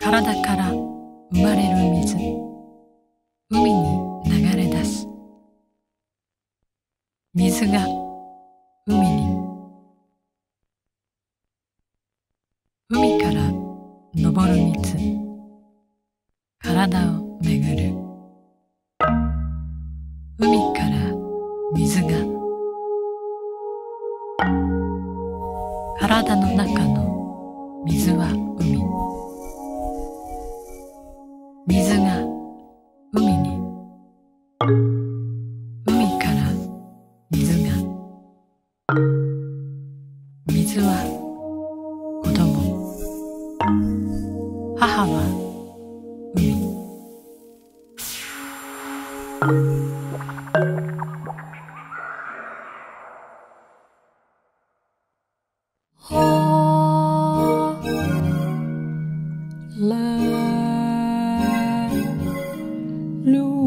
体から生まれる水。海に流れ出す。水が海に。海から昇る水。体をめぐる。海から水が。体の中水は子供母は海啦，路。